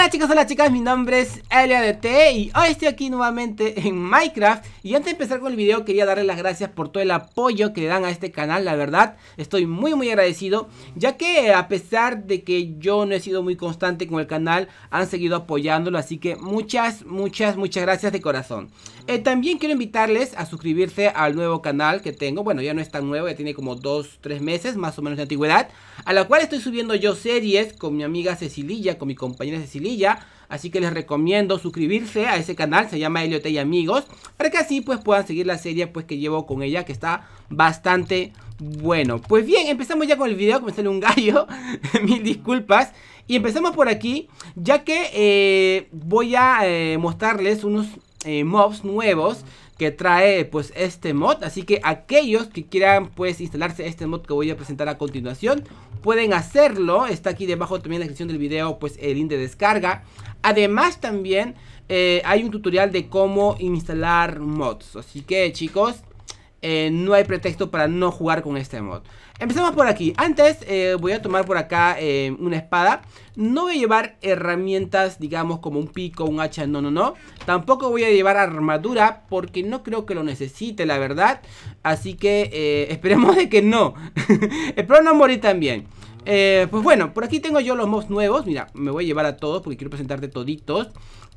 Hola chicos, hola chicas, mi nombre es LADT y hoy estoy aquí nuevamente en Minecraft. Y antes de empezar con el video quería darles las gracias por todo el apoyo que le dan a este canal, la verdad. Estoy muy muy agradecido Ya que a pesar de que yo no he sido muy constante con el canal Han seguido apoyándolo, así que muchas, muchas, muchas gracias de corazón. Eh, También quiero invitarles a suscribirse al nuevo canal que tengo. Bueno, ya no es tan nuevo, ya tiene como 2-3 meses más o menos de antigüedad A la cual estoy subiendo yo series con mi amiga Cecililla, con mi compañera Así que les recomiendo suscribirse a ese canal, se llama Elliot y Amigos, para que así pues puedan seguir la serie pues que llevo con ella, que está bastante bueno. Pues bien, empezamos ya con el video, como sale un gallo, mil disculpas. Y empezamos por aquí, ya que eh, voy a eh, mostrarles unos eh, mobs nuevos que trae pues este mod. Así que aquellos que quieran pues instalarse este mod que voy a presentar a continuación Pueden hacerlo, está aquí debajo también en la descripción del video pues el link de descarga. Además también eh, hay un tutorial de cómo instalar mods. Así que chicos eh, no hay pretexto para no jugar con este mod. Empecemos por aquí. Antes eh, voy a tomar por acá eh, una espada. No voy a llevar herramientas digamos como un pico, un hacha, no, no, no. Tampoco voy a llevar armadura porque no creo que lo necesite la verdad. Así que esperemos de que no. Espero no morir también. Pues bueno, por aquí tengo yo los mobs nuevos. Mira, me voy a llevar a todos porque quiero presentarte toditos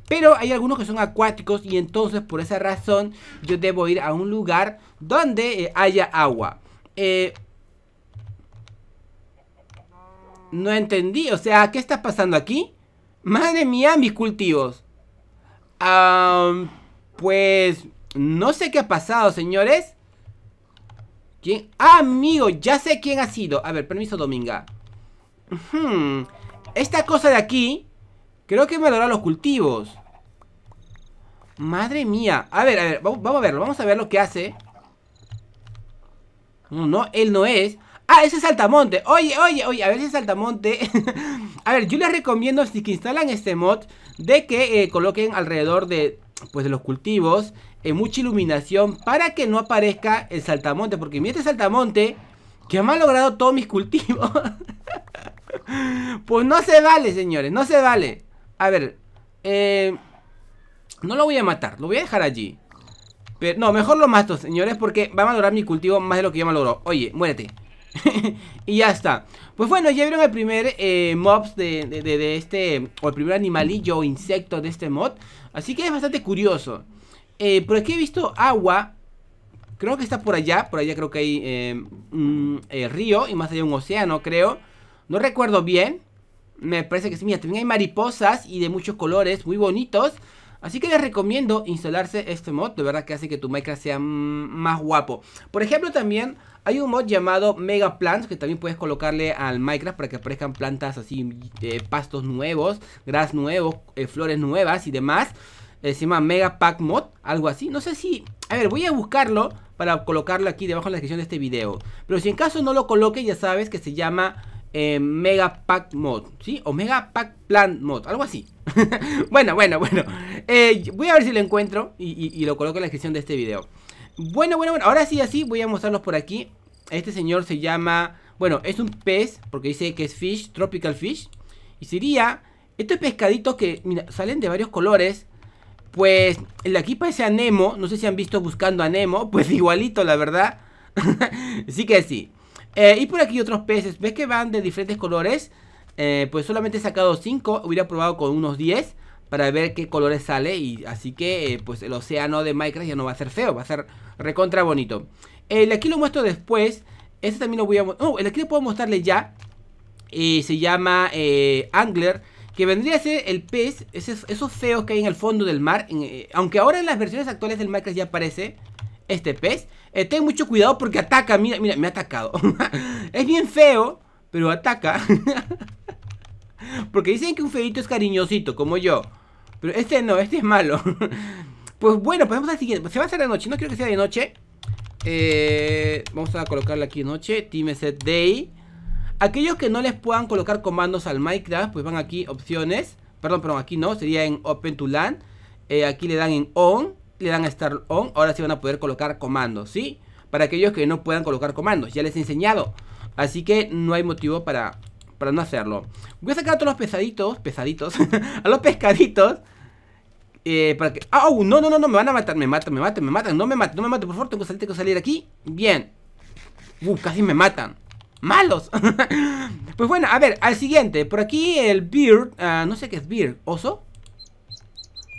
pero hay algunos que son acuáticos y entonces por esa razón yo debo ir a un lugar donde eh, haya agua. Eh, no entendí, o sea, ¿qué está pasando aquí? Madre mía, mis cultivos. pues no sé qué ha pasado, señores. ¿Quién? Ah, amigo, ya sé quién ha sido. A ver, permiso, Dominga. Esta cosa de aquí Creo que me adora los cultivos. Madre mía. A ver, a ver, vamos, a verlo Vamos a ver lo que hace. No, no, él no es. Ah, ese es Saltamonte. Oye, oye, oye, a ver si es Saltamonte. A ver, yo les recomiendo si que instalan este mod De que eh, coloquen alrededor de Pues de los cultivos eh, Mucha iluminación Para que no aparezca el Saltamonte Porque mira este Saltamonte Que me ha logrado todos mis cultivos. Pues no se vale, señores, no se vale a ver, eh, no lo voy a matar, lo voy a dejar allí. Pero, no, mejor lo mato, señores, porque va a valorar mi cultivo más de lo que ya malogró. Oye, muérete. y ya está. Pues bueno, ya vieron el primer eh, mobs de, de, este, o el primer animalillo o insecto de este mod. Así que es bastante curioso. Eh, por aquí he visto agua. Creo que está por allá. Por allá creo que hay eh, un río y más allá un océano, creo. No recuerdo bien. Me parece que sí, mira, también hay mariposas y de muchos colores, muy bonitos. Así que les recomiendo instalarse este mod, de verdad que hace que tu Minecraft sea más guapo. Por ejemplo, también hay un mod llamado Mega Plants, que también puedes colocarle al Minecraft para que aparezcan plantas así, eh, pastos nuevos, gras nuevos, eh, flores nuevas y demás. Eh, se llama Mega Pack Mod, algo así. No sé si... A ver, voy a buscarlo para colocarlo aquí debajo en la descripción de este video. Pero si en caso no lo coloque, ya sabes que se llama eh, Mega Pack Mod, ¿sí? O Mega Pack Plan Mod, algo así. bueno, bueno, bueno. Eh, voy a ver si lo encuentro y, lo coloco en la descripción de este video. Bueno, bueno, bueno. Ahora sí, así voy a mostrarlos por aquí. Este señor se llama... Bueno, es un pez, porque dice que es fish, tropical fish. Y sería estos pescaditos que, salen de varios colores. Pues el de aquí parece a. No sé si han visto buscando a Nemo. Pues igualito, la verdad. sí que sí. Eh, y por aquí otros peces, ¿ves que van de diferentes colores? Eh, pues solamente he sacado 5, hubiera probado con unos 10 para ver qué colores sale. Y así que eh, pues el océano de Minecraft ya no va a ser feo, va a ser recontra bonito. El aquí lo muestro después, este también lo voy a... Oh, el aquí lo puedo mostrarle ya, se llama Angler, que vendría a ser el pez, esos, feos que hay en el fondo del mar, aunque ahora en las versiones actuales del Minecraft ya aparece este pez. Eh, ten mucho cuidado porque ataca. Mira, mira, me ha atacado. es bien feo, pero ataca. porque dicen que un feito es cariñosito, como yo. Pero este no, este es malo. pues bueno, pasamos al siguiente. Se va a hacer de noche, no quiero que sea de noche. Eh, vamos a colocarle aquí de noche. Team Set Day. Aquellos que no les puedan colocar comandos al Minecraft, pues van aquí, opciones. Perdón, perdón, aquí no, sería en Open to LAN. Eh, aquí le dan en On le dan a Start On, ahora sí van a poder colocar comandos, ¿sí? Para aquellos que no puedan colocar comandos, ya les he enseñado. Así que no hay motivo para, para no hacerlo. Voy a sacar a todos los pesaditos, pesaditos, a los pescaditos. Eh, para que... ¡Ah! no, no, no, no! Me van a matar, me matan, me matan, me matan. No me maten, no me maten, por favor, tengo que salir, tengo que salir aquí. Bien. Uh, casi me matan. ¡Malos! pues bueno, a ver, al siguiente. Por aquí el Beard. Ah, no sé qué es Beard. ¿Oso?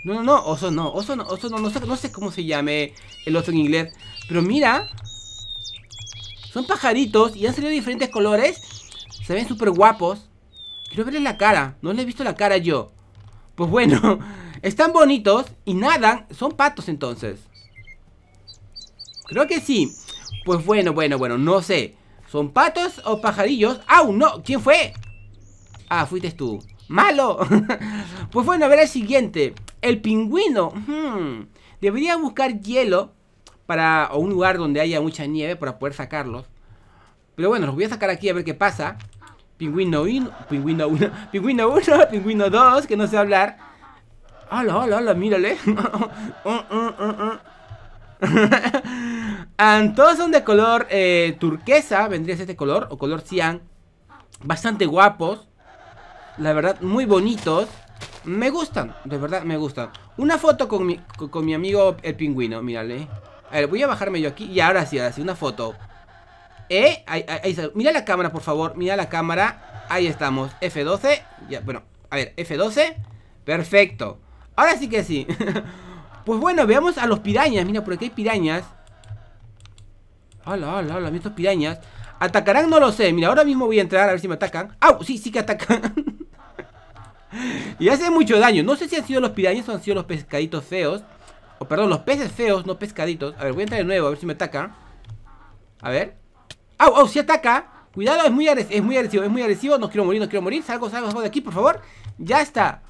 No, no, no, oso no, oso no, oso no, no sé, no sé cómo se llame el oso en inglés. Pero mira, son pajaritos y han salido de diferentes colores. Se ven súper guapos. Quiero verle la cara, no le he visto la cara yo. Pues bueno, están bonitos y nadan. Son patos entonces. Creo que sí. Pues bueno, bueno, bueno, no sé. ¿Son patos o pajarillos? ¡Au! No, ¿quién fue? Ah, fuiste tú. ¡Malo! pues bueno, a ver el siguiente. El pingüino. Hmm. Debería buscar hielo para o un lugar donde haya mucha nieve para poder sacarlos. Pero bueno, los voy a sacar aquí a ver qué pasa. Pingüino 1, pingüino 1, pingüino 1, pingüino 2, que no sé hablar. Hola, hola, hola, mírale. todos son de color eh, turquesa, vendría este color, o color cian. Bastante guapos. La verdad, muy bonitos. Me gustan, de verdad me gustan. Una foto con mi, con, mi amigo el pingüino, mírale. A ver, voy a bajarme yo aquí Y ahora sí, ahora sí, una foto. ¿Eh? Ahí, Mira la cámara, por favor Mira la cámara. Ahí estamos F12 ya, Bueno, a ver, F12 Perfecto. Ahora sí que sí. Pues bueno, veamos a los pirañas. Mira, por aquí hay pirañas. Hola, hola, hola, estos pirañas. ¿Atacarán? No lo sé. Mira, ahora mismo voy a entrar a ver si me atacan. ¡Au! Sí, sí que atacan y hace mucho daño. No sé si han sido los pirañas o han sido los pescaditos feos. O perdón, los peces feos, no pescaditos. A ver, voy a entrar de nuevo, a ver si me ataca. A ver. ¡Au, au! ¡Sí ataca! Cuidado, es muy, es muy agresivo, es muy agresivo. No quiero morir, no quiero morir. Salgo, salgo, salgo de aquí, por favor. Ya está.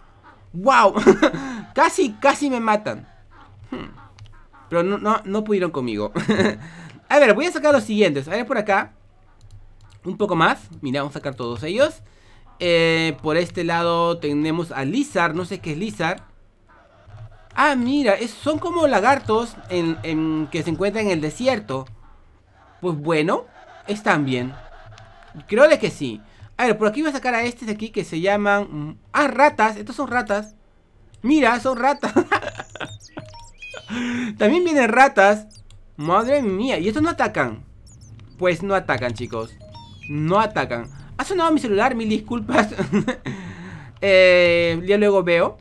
¡Wow! casi, casi me matan. Hmm. Pero no, no, no pudieron conmigo. a ver, voy a sacar los siguientes. A ver por acá. Un poco más. Mira, vamos a sacar todos ellos. Eh, por este lado tenemos a Lizard, no sé qué es Lizard. Ah, mira, son como lagartos en, que se encuentran en el desierto. Pues bueno, están bien. Creo de que sí. A ver, por aquí voy a sacar a este de aquí que se llaman... Mm, ah, ratas. Estos son ratas. Mira, son ratas. También vienen ratas. Madre mía. ¿Y estos no atacan? Pues no atacan, chicos. No atacan. Ha sonado mi celular, mil disculpas. eh, ya luego veo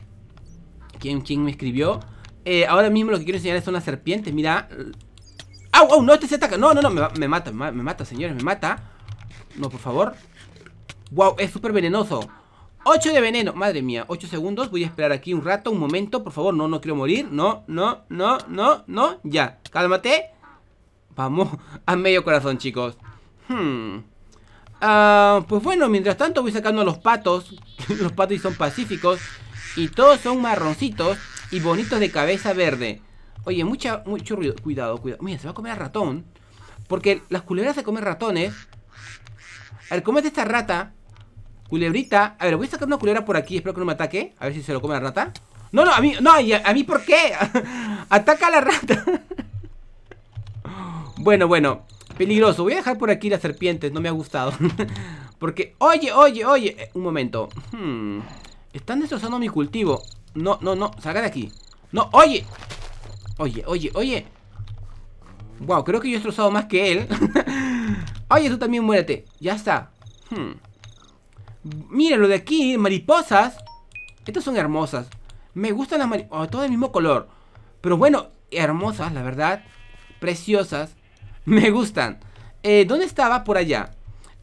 quién, quién me escribió. Eh, ahora mismo lo que quiero enseñar son las serpientes, mira. ¡Au, au! No, este se ataca. No, no, no, me, me mata, me, mata, señores, me mata. No, por favor. Wow, es súper venenoso. 8 de veneno, madre mía, 8 segundos Voy a esperar aquí un rato, un momento, por favor No, no quiero morir, no, no, no, no, no Ya, cálmate Vamos, a medio corazón, chicos Hmm Ah, pues bueno, mientras tanto voy sacando a los patos. los patos son pacíficos. Y todos son marroncitos y bonitos de cabeza verde. Oye, mucha, mucho ruido. Cuidado, cuidado. Mira, se va a comer a ratón. Porque las culebras se comen ratones. A ¿cómo es esta rata? Culebrita. A ver, voy a sacar una culebra por aquí. Espero que no me ataque. A ver si se lo come la rata. No, no, a mí, no, a mí ¿por qué? Ataca a la rata. bueno, bueno. Peligroso. Voy a dejar por aquí las serpientes. No me ha gustado. Porque, oye, oye, oye. Eh, un momento. Hmm. Están destrozando mi cultivo. No, no, no. Salga de aquí. No, oye. Oye, oye, oye. Wow, creo que yo he destrozado más que él. oye, tú también muérete. Ya está. Hmm. Mira, lo de aquí, mariposas. Estas son hermosas. Me gustan las mariposas. Oh, todo del mismo color. Pero bueno, hermosas, la verdad. Preciosas. Me gustan. Eh, ¿Dónde estaba? Por allá.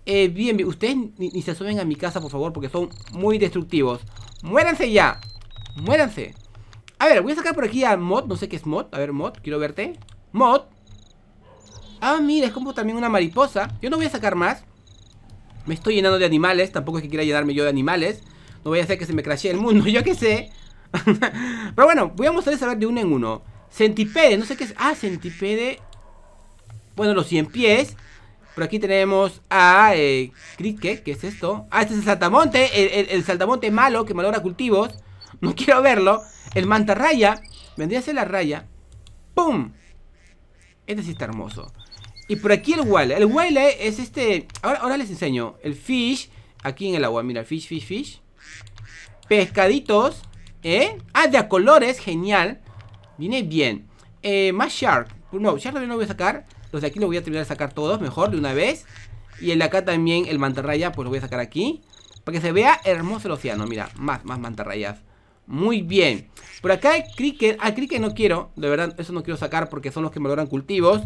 Eh, bien, bien. Ustedes ni, se suben a mi casa, por favor, porque son muy destructivos. ¡Muéranse ya! ¡Muéranse! A ver, voy a sacar por aquí a Mod. No sé qué es Mod. A ver, Mod, quiero verte. Mod. Ah, mira, es como también una mariposa. Yo no voy a sacar más. Me estoy llenando de animales. Tampoco es que quiera llenarme yo de animales. No voy a hacer que se me crashee el mundo, yo qué sé. Pero bueno, voy a mostrarles a ver de uno en uno. Centipede, no sé qué es. Ah, centipede. Bueno, los 100 pies. Por aquí tenemos a eh, ¿qué es esto? Ah, este es el saltamonte, el, saltamonte malo que malogra cultivos. No quiero verlo. El mantarraya, vendría a ser la raya. ¡Pum! Este sí está hermoso. Y por aquí el wile. El wile es este... Ahora, ahora les enseño. El fish Aquí en el agua, mira, fish, fish, fish. Pescaditos. ¿Eh? Ah, de a colores, genial. Viene bien. Eh, más shark. No, shark también lo voy a sacar. Los de aquí lo voy a terminar de sacar todos, mejor, de una vez. Y el de acá también, el mantarraya, pues lo voy a sacar aquí. Para que se vea hermoso el océano. Mira, más, más mantarrayas. Muy bien. Por acá hay cricket. Ah, cricket no quiero. De verdad, eso no quiero sacar porque son los que valoran cultivos.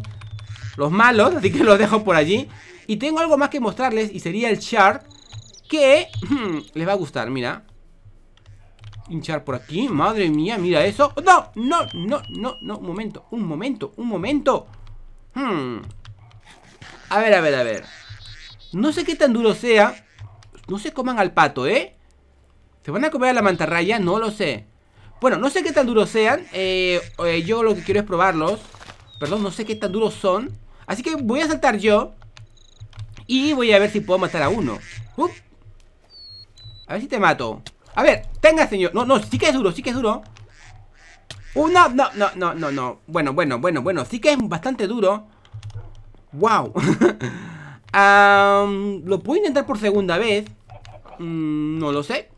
Los malos, así que los dejo por allí. Y tengo algo más que mostrarles y sería el shark. Que les va a gustar, mira. Hinchar por aquí, madre mía, mira eso No, no, no, no, no, un momento, un momento, un momento hmm. A ver, a ver, a ver. No sé qué tan duro sea. No se coman al pato, ¿eh? ¿Se van a comer a la mantarraya? No lo sé. Bueno, no sé qué tan duros sean. Eh, eh, Yo lo que quiero es probarlos. Perdón, no sé qué tan duros son. Así que voy a saltar yo Y voy a ver si puedo matar a uno. A ver si te mato. A ver, tenga señor. No, no, sí que es duro, sí que es duro Una, no, no, no, no, no. Bueno, bueno, bueno, bueno. Sí que es bastante duro. Wow Lo puedo intentar por segunda vez. Mm, No lo sé.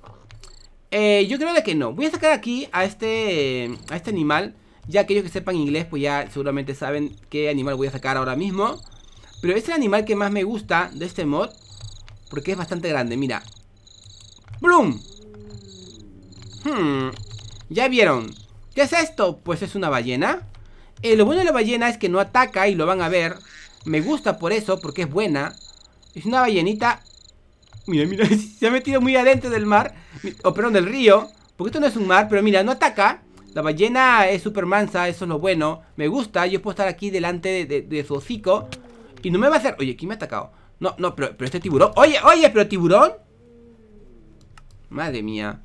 Eh, Yo creo de que no. Voy a sacar aquí a este A este animal. Ya aquellos que sepan inglés Pues ya seguramente saben qué animal voy a sacar ahora mismo. Pero es el animal que más me gusta De este mod Porque es bastante grande, mira. ¡Blum! Hmm, ya vieron. ¿Qué es esto? Pues es una ballena. Eh, lo bueno de la ballena es que no ataca y lo van a ver. Me gusta por eso, porque es buena. Es una ballenita... Mira, mira, se ha metido muy adentro del mar. O perdón, del río. Porque esto no es un mar, pero mira, no ataca. La ballena es súper mansa, eso es lo bueno. Me gusta, yo puedo estar aquí delante de, su hocico. Y no me va a hacer... Oye, ¿quién me ha atacado? No, no, pero, pero este tiburón... Oye, oye, pero tiburón... Madre mía.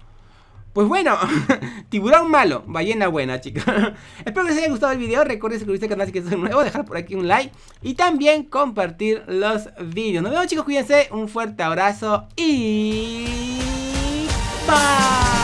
Pues bueno, tiburón malo, ballena buena, chicos. Espero que les haya gustado el video. Recuerden suscribirse al canal si quieren nuevo, dejar por aquí un like y también compartir los vídeos. Nos vemos, chicos, cuídense. Un fuerte abrazo y. ¡Bye!